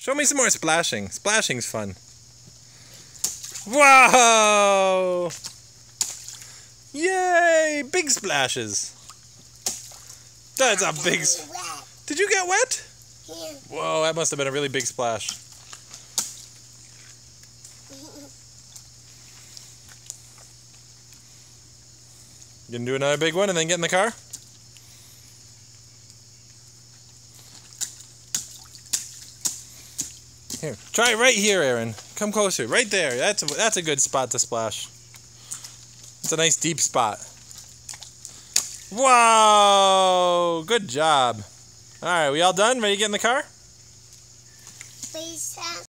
Show me some more splashing. Splashing's fun. Whoa! Yay! Big splashes. That's a big. Did you get wet? Whoa, that must have been a really big splash. You gonna do another big one and then get in the car? Here, try right here, Aaron. Come closer, right there. That's a, that's a good spot to splash. It's a nice deep spot. Whoa! Good job. All right, we all done? Ready to get in the car? Please,